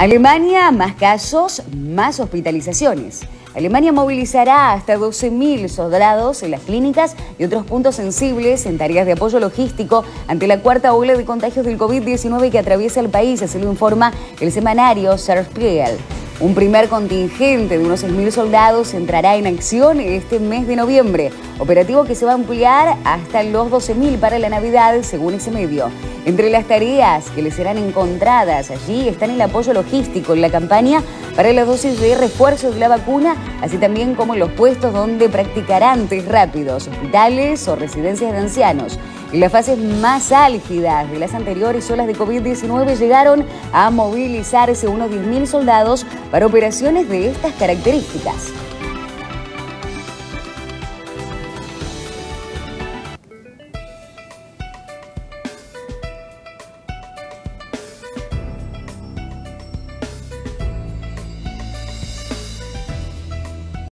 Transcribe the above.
Alemania, más casos, más hospitalizaciones. Alemania movilizará hasta 12.000 soldados en las clínicas y otros puntos sensibles en tareas de apoyo logístico ante la cuarta ola de contagios del COVID-19 que atraviesa el país, así lo informa el semanario Spiegel. Un primer contingente de unos 6.000 soldados entrará en acción este mes de noviembre, operativo que se va a ampliar hasta los 12.000 para la Navidad, según ese medio. Entre las tareas que les serán encontradas allí están el apoyo logístico en la campaña para las dosis de refuerzo de la vacuna, así también como los puestos donde practicarán test rápidos, hospitales o residencias de ancianos. Las fases más álgidas de las anteriores olas de COVID-19 llegaron a movilizarse unos 10.000 soldados para operaciones de estas características.